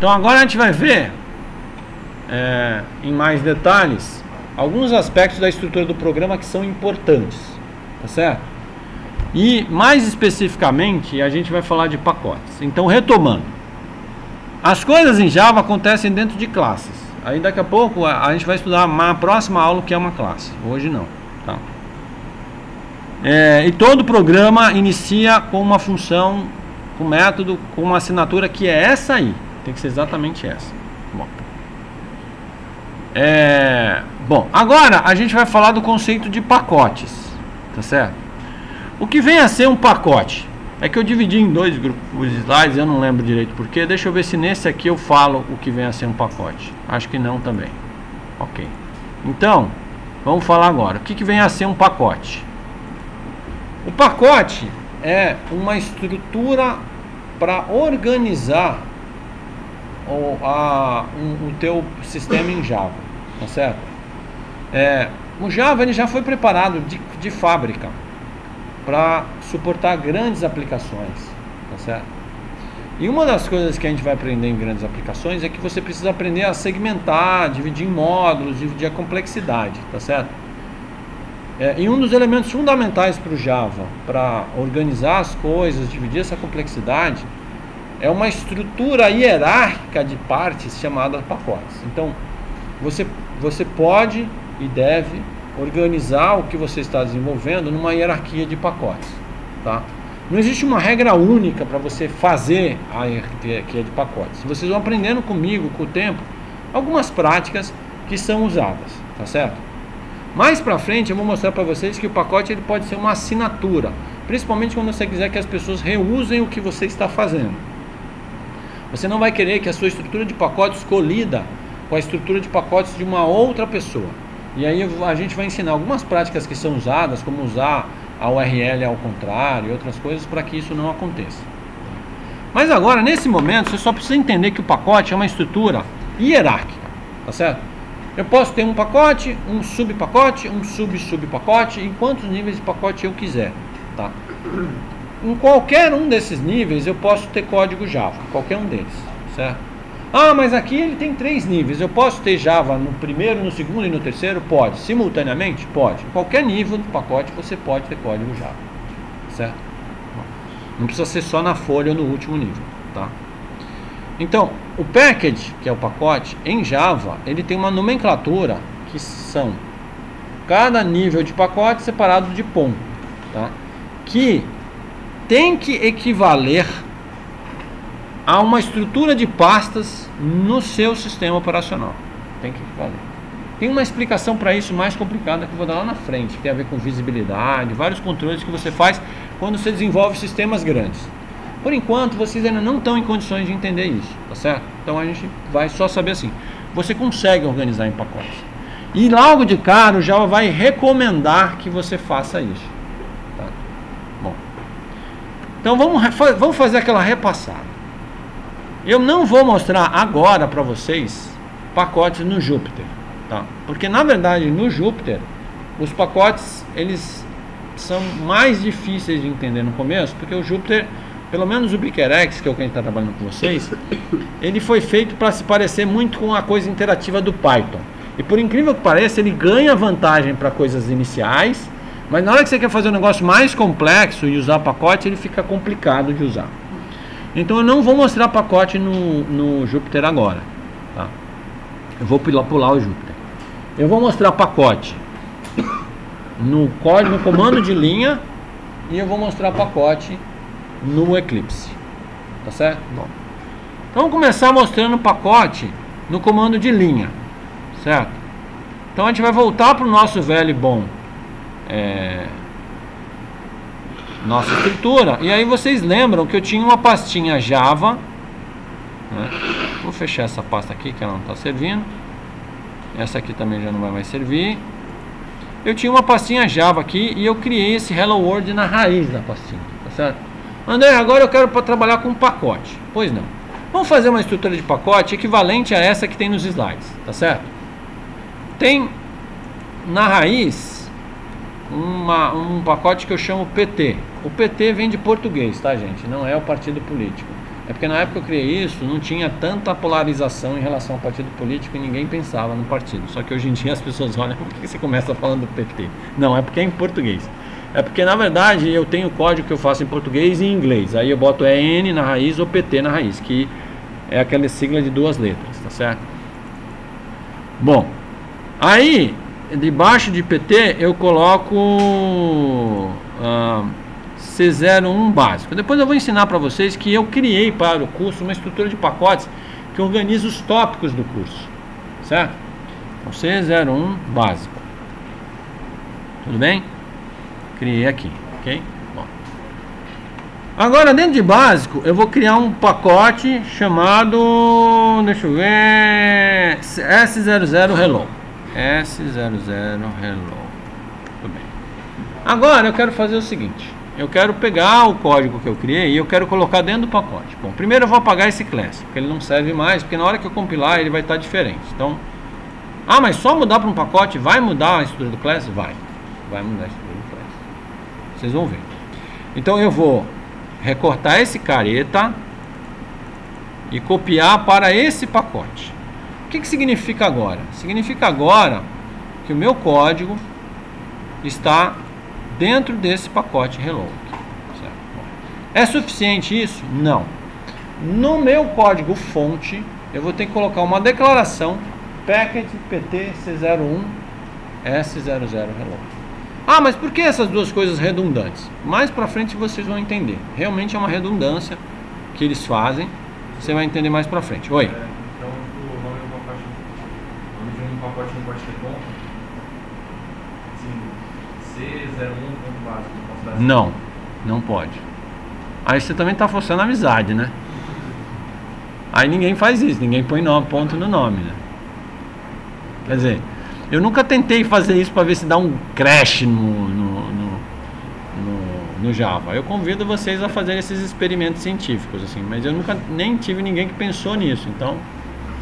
Então agora a gente vai ver é, em mais detalhes alguns aspectos da estrutura do programa que são importantes, tá certo? E mais especificamente a gente vai falar de pacotes. Então retomando, as coisas em Java acontecem dentro de classes. Aí daqui a pouco a, gente vai estudar na próxima aula que é uma classe. Hoje não, tá? É, e todo programa inicia com uma função, com um método, com uma assinatura que é essa aí. Tem que ser exatamente essa. Bom. É, bom, agora a gente vai falar do conceito de pacotes, tá certo? O que vem a ser um pacote? É que eu dividi em dois grupos os slides, eu não lembro direito porquê. Deixa eu ver se nesse aqui eu falo o que vem a ser um pacote. Acho que não também. Ok. Então, vamos falar agora. O que, que vem a ser um pacote? O pacote é uma estrutura para organizar o, a, um, o teu sistema em Java, tá certo? É, o Java ele já foi preparado de, de fábrica para suportar grandes aplicações, tá certo? E uma das coisas que a gente vai aprender em grandes aplicações é que você precisa aprender a segmentar, dividir em módulos, dividir a complexidade, tá certo? É, e um dos elementos fundamentais para o Java, para organizar as coisas, dividir essa complexidade, é uma estrutura hierárquica de partes chamada pacotes. Então, você, você pode e deve organizar o que você está desenvolvendo numa hierarquia de pacotes. Tá? Não existe uma regra única para você fazer a hierarquia de pacotes. Vocês vão aprendendo comigo, com o tempo, algumas práticas que são usadas, tá certo? Mais para frente eu vou mostrar para vocês que o pacote ele pode ser uma assinatura, principalmente quando você quiser que as pessoas reusem o que você está fazendo. Você não vai querer que a sua estrutura de pacotes colida com a estrutura de pacotes de uma outra pessoa. E aí a gente vai ensinar algumas práticas que são usadas, como usar a URL ao contrário e outras coisas para que isso não aconteça. Mas agora, nesse momento, você só precisa entender que o pacote é uma estrutura hierárquica, tá certo? Eu posso ter um pacote, um subpacote, um sub-subpacote, em quantos níveis de pacote eu quiser, tá? Em qualquer um desses níveis eu posso ter código Java, qualquer um deles, certo? Ah, mas aqui ele tem três níveis. Eu posso ter Java no primeiro, no segundo e no terceiro? Pode. Simultaneamente? Pode. Em qualquer nível do pacote você pode ter código Java. Certo? Não precisa ser só na folha ou no último nível. Tá? Então, o package, que é o pacote, em Java, ele tem uma nomenclatura que são cada nível de pacote separado de ponto. Tá? Que tem que equivaler há uma estrutura de pastas no seu sistema operacional. Tem que valer. Tem uma explicação para isso mais complicada que eu vou dar lá na frente, que tem a ver com visibilidade, vários controles que você faz quando você desenvolve sistemas grandes. Por enquanto, vocês ainda não estão em condições de entender isso, tá certo? Então a gente vai só saber assim. Você consegue organizar em pacotes. E logo de cara o Java vai recomendar que você faça isso. Então vamos, vamos fazer aquela repassada. Eu não vou mostrar agora para vocês pacotes no Júpiter, tá? Porque na verdade no Júpiter os pacotes eles são mais difíceis de entender no começo, porque o Júpiter, pelo menos o BigRX, que é o que a gente está trabalhando com vocês, ele foi feito para se parecer muito com a coisa interativa do Python. E por incrível que pareça, ele ganha vantagem para coisas iniciais, mas na hora que você quer fazer um negócio mais complexo e usar pacote, ele fica complicado de usar. Então eu não vou mostrar pacote no, no Júpiter agora. Tá? Eu vou pular, pular o Júpiter. Eu vou mostrar pacote no código, no comando de linha e eu vou mostrar pacote no Eclipse. Tá certo? Bom. Então vamos começar mostrando o pacote no comando de linha. Certo? Então a gente vai voltar para o nosso velho bom é, nossa estrutura. E aí vocês lembram que eu tinha uma pastinha Java. Né? Vou fechar essa pasta aqui que ela não está servindo. Essa aqui também já não vai mais servir. Eu tinha uma pastinha Java aqui e eu criei esse Hello World na raiz da pastinha, tá certo? André, agora eu quero para trabalhar com pacote. Pois não. Vamos fazer uma estrutura de pacote equivalente a essa que tem nos slides, tá certo? Tem na raiz uma, um pacote que eu chamo PT, o PT vem de português, tá, gente? Não é o partido político. É porque na época que eu criei isso, não tinha tanta polarização em relação ao partido político e ninguém pensava no partido. Só que hoje em dia as pessoas olham, por que você começa falando do PT? Não, é porque é em português. É porque na verdade eu tenho código que eu faço em português e em inglês. Aí eu boto EN na raiz ou PT na raiz, que é aquela sigla de duas letras, tá certo? Bom, aí debaixo de PT eu coloco uh, C01 básico. Depois eu vou ensinar para vocês que eu criei para o curso uma estrutura de pacotes que organiza os tópicos do curso, certo? Então, C01 básico. Tudo bem? Criei aqui, ok? Bom. Agora, dentro de básico, eu vou criar um pacote chamado, deixa eu ver, S00 Hello. S00 Hello. Tudo bem. Agora eu quero fazer o seguinte. Eu quero pegar o código que eu criei e eu quero colocar dentro do pacote. Bom, primeiro eu vou apagar esse class, porque ele não serve mais, porque na hora que eu compilar ele vai estar diferente. Então, ah, mas só mudar para um pacote vai mudar a estrutura do class? Vai. Vai mudar a estrutura do class. Vocês vão ver. Então eu vou recortar esse careta e copiar para esse pacote. Que, que significa agora? Significa agora que o meu código está dentro desse pacote hello. É suficiente isso? Não. No meu código fonte, eu vou ter que colocar uma declaração package pt c01 s00 hello. Ah, mas por que essas duas coisas redundantes? Mais para frente vocês vão entender. Realmente é uma redundância que eles fazem. Você vai entender mais para frente. Oi. É, então o nome do pacote, o nome de um pacote não pode ter ponto? C01 básico. Não, não pode. Aí você também está forçando a amizade, né? Aí ninguém faz isso, ninguém põe nome, ponto no nome, né? Quer dizer, eu nunca tentei fazer isso para ver se dá um crash no, no, no, no, no Java. Eu convido vocês a fazer esses experimentos científicos, assim, mas eu nunca nem tive ninguém que pensou nisso, então.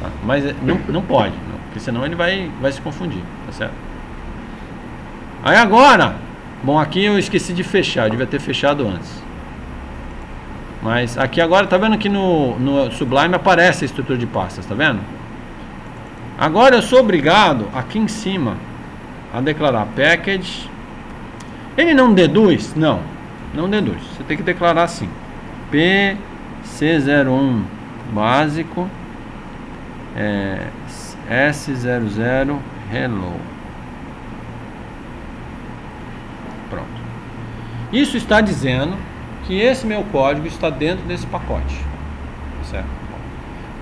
Tá? Mas é, não, não pode, não, porque senão ele vai, vai se confundir, tá certo? Aí agora, bom, aqui eu esqueci de fechar, eu devia ter fechado antes. Mas aqui agora, tá vendo que no, no Sublime aparece a estrutura de pastas, tá vendo? Agora eu sou obrigado, aqui em cima, a declarar package. Ele não deduz? Não, não deduz. Você tem que declarar assim. PC01 básico é, S00 hello. Isso está dizendo que esse meu código está dentro desse pacote. Certo?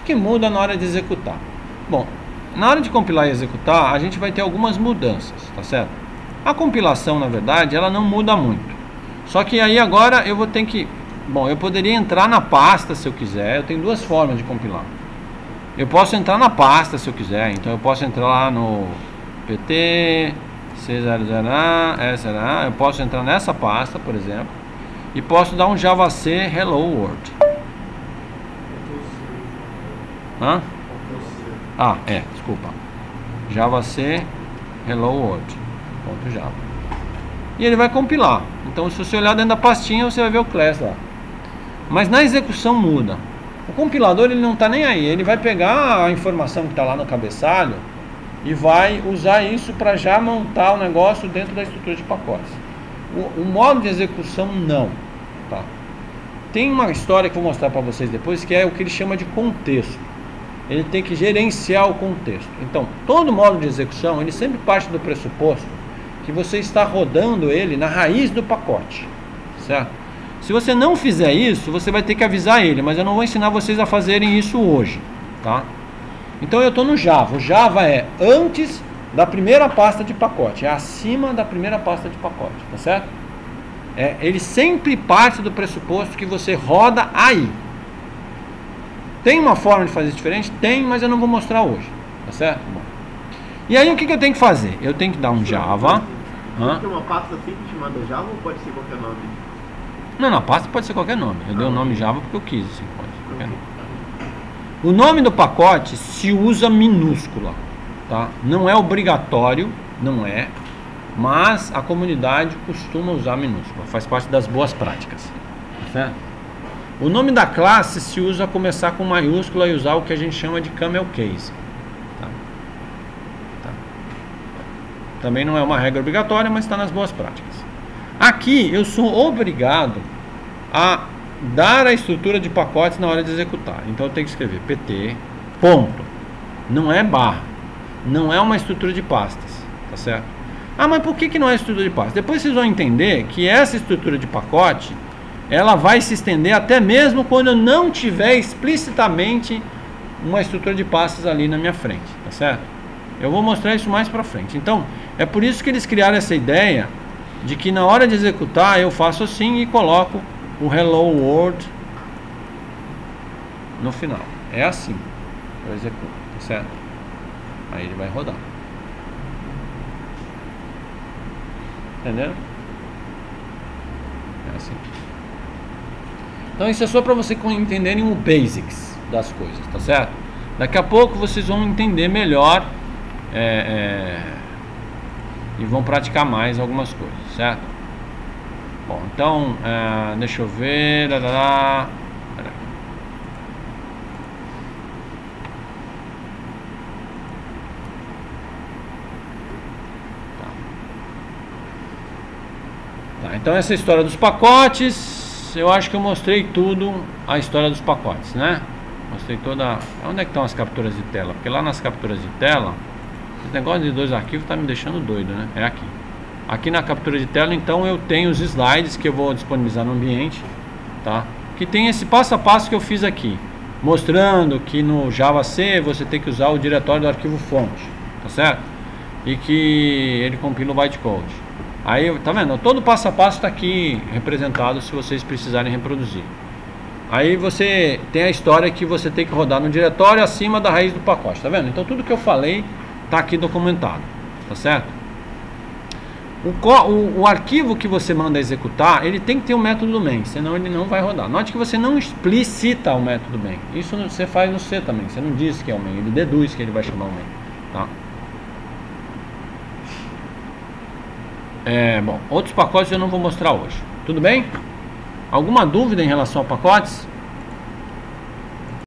O que, muda na hora de executar? Bom, na hora de compilar e executar, a gente vai ter algumas mudanças, tá certo? A compilação, na verdade, ela não muda muito. Só que aí agora eu vou ter que... Bom, eu poderia entrar na pasta se eu quiser. Eu tenho duas formas de compilar. Eu posso entrar na pasta se eu quiser. Então eu posso entrar lá no pt C00A, S0A, eu posso entrar nessa pasta, por exemplo, e posso dar um javac hello world. Hã? Ah, é, desculpa. javac hello world. Ponto Java. E ele vai compilar. Então, se você olhar dentro da pastinha, você vai ver o class lá. Mas na execução muda. O compilador ele não está nem aí. Ele vai pegar a informação que está lá no cabeçalho e vai usar isso para já montar o negócio dentro da estrutura de pacotes. O, o modo de execução não. Tá? Tem uma história que vou mostrar para vocês depois que é o que ele chama de contexto. Ele tem que gerenciar o contexto. Então, todo modo de execução ele sempre parte do pressuposto que você está rodando ele na raiz do pacote, certo? Se você não fizer isso, você vai ter que avisar ele, mas eu não vou ensinar vocês a fazerem isso hoje, tá? Então eu estou no Java. O Java é antes da primeira pasta de pacote, é acima da primeira pasta de pacote, tá certo? É, ele sempre parte do pressuposto que você roda aí. Tem uma forma de fazer diferente? Tem, mas eu não vou mostrar hoje, tá certo? Bom. E aí o que, que eu tenho que fazer? Eu tenho que dar um Java. Tem uma pasta simples chamada Java ou pode ser qualquer nome? Não, na pasta pode ser qualquer nome. Eu ah, dei o nome Java porque eu quis, assim, pode ser qualquer nome. O nome do pacote se usa minúscula, tá? Não é obrigatório, não é, mas a comunidade costuma usar minúscula, faz parte das boas práticas, tá certo? O nome da classe se usa começar com maiúscula e usar o que a gente chama de camel case. Tá? Tá. Também não é uma regra obrigatória, mas está nas boas práticas. Aqui eu sou obrigado a dar a estrutura de pacotes na hora de executar. Então eu tenho que escrever pt, ponto. Não é barra. Não é uma estrutura de pastas. Tá certo? Ah, mas por que, que não é estrutura de pastas? Depois vocês vão entender que essa estrutura de pacote ela vai se estender até mesmo quando eu não tiver explicitamente uma estrutura de pastas ali na minha frente, tá certo? Eu vou mostrar isso mais para frente. Então, é por isso que eles criaram essa ideia de que na hora de executar eu faço assim e coloco o hello world no final. É assim. Eu executo, tá certo? Aí ele vai rodar. Entendeu? É assim. Então isso é só para vocês entenderem o basics das coisas, tá certo? Daqui a pouco vocês vão entender melhor é, é, e vão praticar mais algumas coisas, certo? Bom, então, é, deixa eu ver. Lá, lá, lá. Tá, então essa é história dos pacotes, eu acho que eu mostrei tudo a história dos pacotes, né? Mostrei toda. Onde é que estão as capturas de tela? Porque lá nas capturas de tela, esse negócio de dois arquivos tá me deixando doido, né? É aqui. Aqui na captura de tela, então, eu tenho os slides que eu vou disponibilizar no ambiente, tá? Que tem esse passo a passo que eu fiz aqui, mostrando que no Java C você tem que usar o diretório do arquivo fonte, tá certo? E que ele compila o bytecode. Aí, tá vendo? Todo passo a passo está aqui representado se vocês precisarem reproduzir. Aí você tem a história que você tem que rodar no diretório acima da raiz do pacote, tá vendo? Então tudo que eu falei está aqui documentado, tá certo? O, o, o, arquivo que você manda executar, ele tem que ter o um método do main, senão ele não vai rodar. Note que você não explicita o método main. Isso você faz no C também. Você não diz que é o main, ele deduz que ele vai chamar o main, tá? É, bom, outros pacotes eu não vou mostrar hoje. Tudo bem? Alguma dúvida em relação a pacotes?